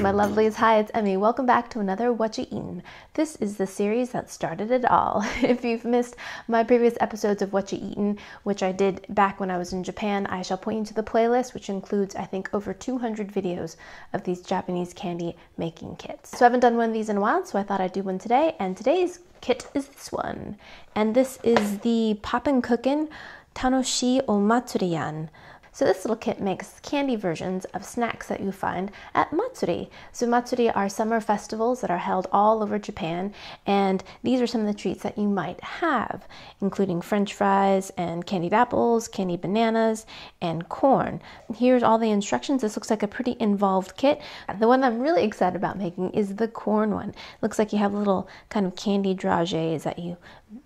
My lovelies. Hi, it's Emmy. Welcome back to another Whatcha Eatin'. This is the series that started it all. If you've missed my previous episodes of Whatcha Eatin', which I did back when I was in Japan, I shall point you to the playlist, which includes, I think, over 200 videos of these Japanese candy making kits. So I haven't done one of these in a while, so I thought I'd do one today, and today's kit is this one. And this is the Popin' Cookin' Tanoshi Omatsuriyan. So this little kit makes candy versions of snacks that you find at Matsuri. So Matsuri are summer festivals that are held all over Japan, and these are some of the treats that you might have, including french fries and candied apples, candied bananas, and corn. Here's all the instructions. This looks like a pretty involved kit. The one I'm really excited about making is the corn one. It looks like you have little kind of candy dragees that you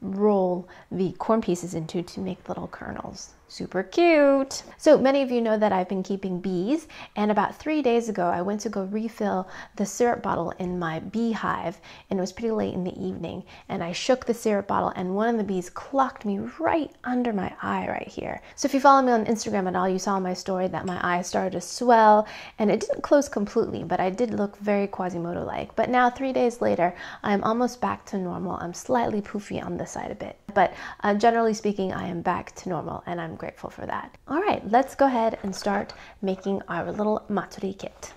roll the corn pieces into to make little kernels. Super cute. So many of you know that I've been keeping bees and about three days ago I went to go refill the syrup bottle in my beehive and it was pretty late in the evening and I shook the syrup bottle and one of the bees clocked me right under my eye right here. So if you follow me on Instagram at all you saw in my story that my eye started to swell and it didn't close completely but I did look very Quasimodo like. But now three days later I'm almost back to normal. I'm slightly poofy on the side a bit but uh, generally speaking I am back to normal and I'm grateful for that. All right, let's go ahead and start making our little matsuri kit.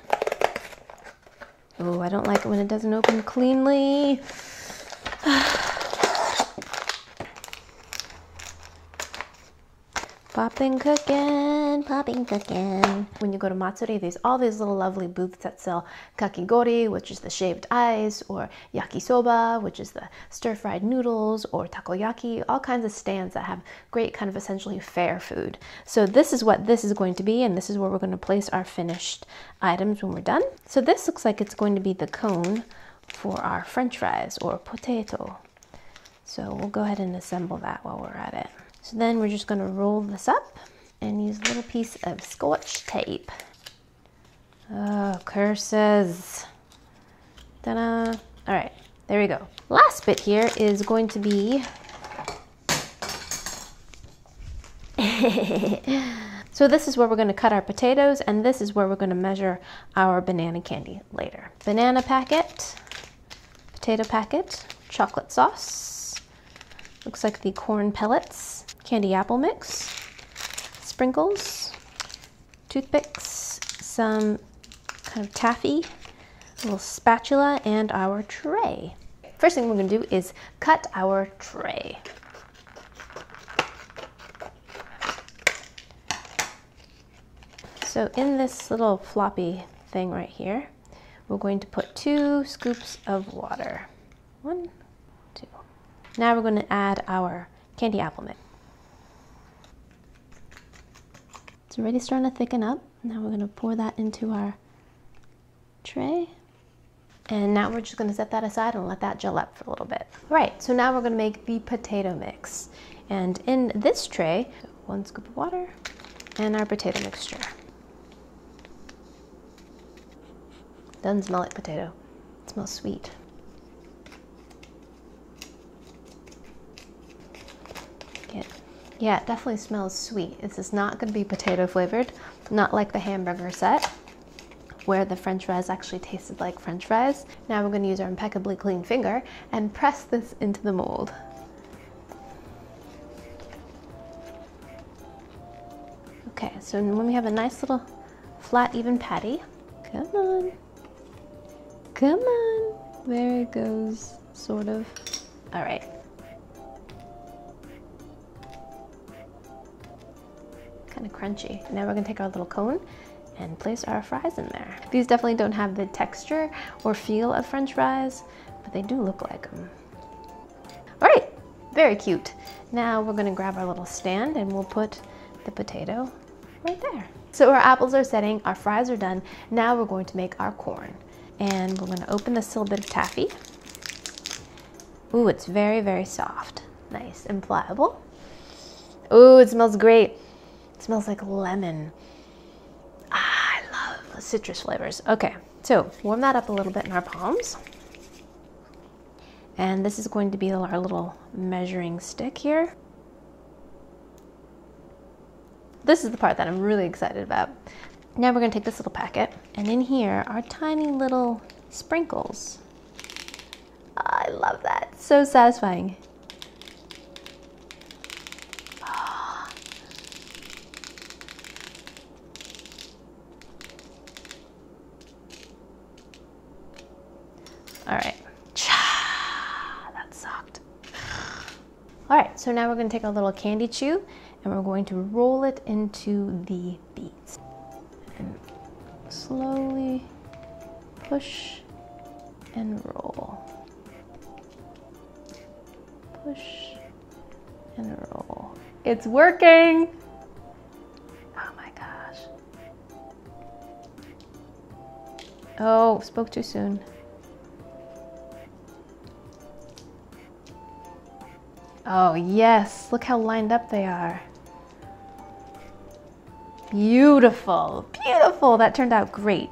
Oh, I don't like it when it doesn't open cleanly. Popping cooking, popping cooking. When you go to Matsuri, there's all these little lovely booths that sell kakigori, which is the shaved ice, or yakisoba, which is the stir-fried noodles, or takoyaki, all kinds of stands that have great kind of essentially fair food. So this is what this is going to be, and this is where we're going to place our finished items when we're done. So this looks like it's going to be the cone for our french fries, or potato. So we'll go ahead and assemble that while we're at it. So then we're just gonna roll this up and use a little piece of scotch tape. Oh, curses. Ta-da. All right, there we go. Last bit here is going to be So this is where we're going to cut our potatoes and this is where we're going to measure our banana candy later. Banana packet, potato packet, chocolate sauce, looks like the corn pellets, candy apple mix, sprinkles, toothpicks, some kind of taffy, a little spatula, and our tray. First thing we're gonna do is cut our tray. So in this little floppy thing right here, we're going to put two scoops of water. One, two. Now we're going to add our candy apple mix. It's already starting to thicken up. Now we're going to pour that into our tray. And now we're just going to set that aside and let that gel up for a little bit. All right, so now we're going to make the potato mix. And in this tray, one scoop of water and our potato mixture. Doesn't smell like potato. It smells sweet. Yeah, it definitely smells sweet. This is not going to be potato flavored, not like the hamburger set where the french fries actually tasted like french fries. Now we're going to use our impeccably clean finger and press this into the mold. Okay, so when we have a nice little flat even patty, come on, come on, there it goes, sort of. All right, kind of crunchy. Now we're gonna take our little cone and place our fries in there. These definitely don't have the texture or feel of french fries, but they do look like them. All right, very cute. Now we're gonna grab our little stand and we'll put the potato right there. So our apples are setting, our fries are done. Now we're going to make our corn. And we're gonna open this little bit of taffy. Ooh, it's very, very soft. Nice and pliable. Ooh, it smells great. It smells like lemon. Ah, I love citrus flavors. Okay, so warm that up a little bit in our palms. And this is going to be our little measuring stick here. This is the part that I'm really excited about. Now we're gonna take this little packet, and in here are tiny little sprinkles. I love that, so satisfying. All right. Cha, That sucked. All right, so now we're gonna take a little candy chew and we're going to roll it into the beads. And slowly push and roll. Push and roll. It's working! Oh my gosh. Oh, spoke too soon. Oh, yes. Look how lined up they are. Beautiful. Beautiful. That turned out great.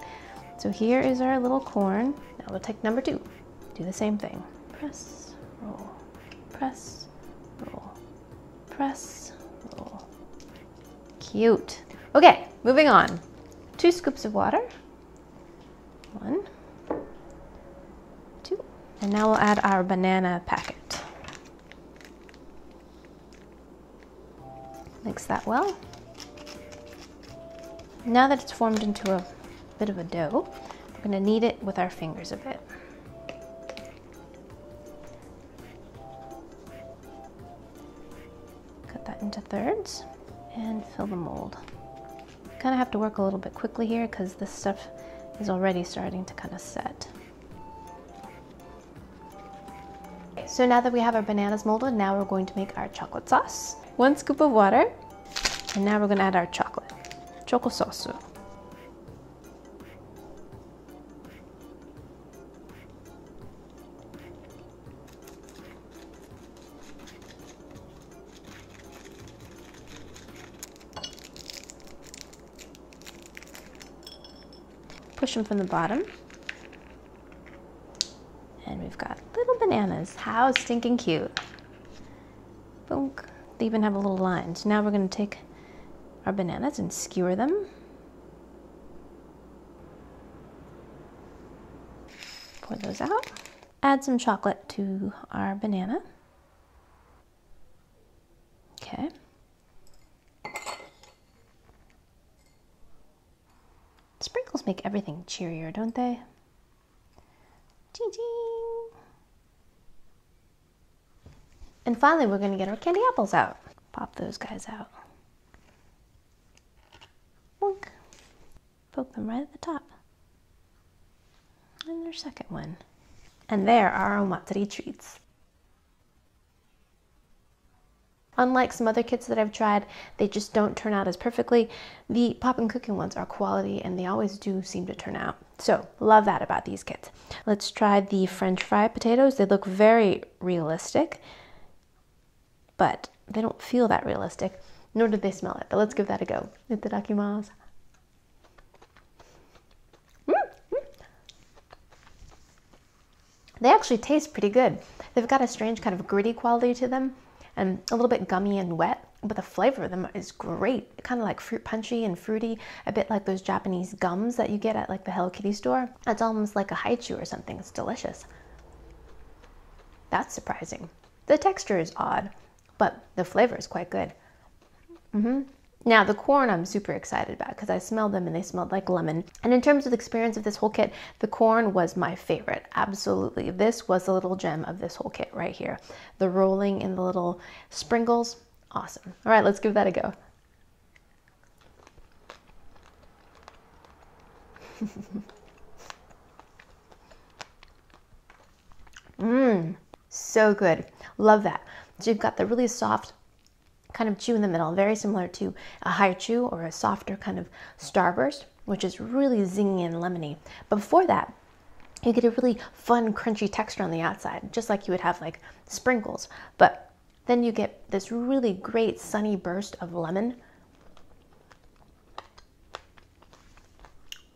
So here is our little corn. Now we'll take number two. Do the same thing. Press, roll, press, roll, press, roll. Cute. Okay, moving on. Two scoops of water. One, two. And now we'll add our banana packet. Mix that well. Now that it's formed into a bit of a dough, we're going to knead it with our fingers a bit. Cut that into thirds and fill the mold. Kind of have to work a little bit quickly here because this stuff is already starting to kind of set. So now that we have our bananas molded, now we're going to make our chocolate sauce one scoop of water, and now we're gonna add our chocolate, choco sauce. Push them from the bottom. And we've got little bananas. How stinking cute. They even have a little line. So now we're going to take our bananas and skewer them. Pour those out. Add some chocolate to our banana. Okay. Sprinkles make everything cheerier, don't they? Ching ching. And finally, we're going to get our candy apples out. Pop those guys out. Boink. Poke them right at the top. And their second one. And there are our Omatsuri treats. Unlike some other kits that I've tried, they just don't turn out as perfectly. The Popin' Cookin' ones are quality and they always do seem to turn out. So, love that about these kits. Let's try the french fry potatoes. They look very realistic but they don't feel that realistic, nor do they smell it. But let's give that a go. Itadakimasu. Mm-hmm. They actually taste pretty good. They've got a strange kind of gritty quality to them and a little bit gummy and wet, but the flavor of them is great. Kind of like fruit punchy and fruity, a bit like those Japanese gums that you get at like the Hello Kitty store. It's almost like a Hi-Chew or something. It's delicious. That's surprising. The texture is odd but the flavor is quite good. Mm-hmm. Now, the corn I'm super excited about because I smelled them and they smelled like lemon. And in terms of the experience of this whole kit, the corn was my favorite. Absolutely. This was the little gem of this whole kit right here. The rolling in the little sprinkles, awesome. All right, let's give that a go. Mmm, so good. Love that. So you've got the really soft kind of chew in the middle, very similar to a Hi-Chew or a softer kind of starburst, which is really zingy and lemony. But before that, you get a really fun, crunchy texture on the outside, just like you would have like sprinkles. But then you get this really great sunny burst of lemon.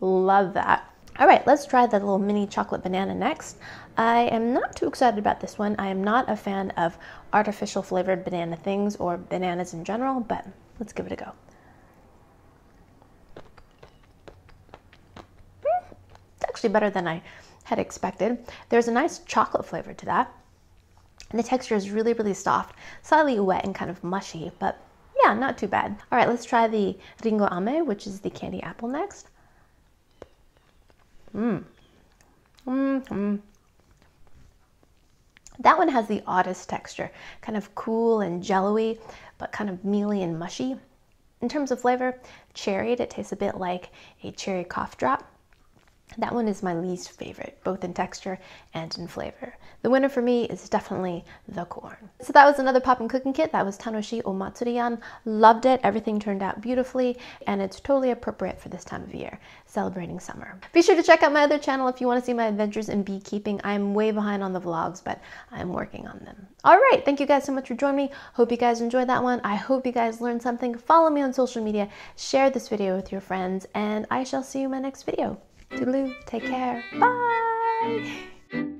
Love that. All right, let's try the little mini chocolate banana next. I am not too excited about this one. I am not a fan of artificial flavored banana things or bananas in general, but let's give it a go. Hmm, it's actually better than I had expected. There's a nice chocolate flavor to that. And the texture is really, really soft, slightly wet and kind of mushy, but yeah, not too bad. All right, let's try the Ringo Ame, which is the candy apple next. Mmm. Mmm. -hmm. That one has the oddest texture, kind of cool and jello-y, but kind of mealy and mushy. In terms of flavor, cherried, it tastes a bit like a cherry cough drop. That one is my least favorite, both in texture and in flavor. The winner for me is definitely the corn. So that was another Popin' Cookin' Kit. That was Tanoshi Omatsuriyan. Loved it. Everything turned out beautifully, and it's totally appropriate for this time of year, celebrating summer. Be sure to check out my other channel if you want to see my adventures in beekeeping. I'm way behind on the vlogs, but I'm working on them. All right, thank you guys so much for joining me. Hope you guys enjoyed that one. I hope you guys learned something. Follow me on social media, share this video with your friends, and I shall see you in my next video. Toodaloo, take care, bye!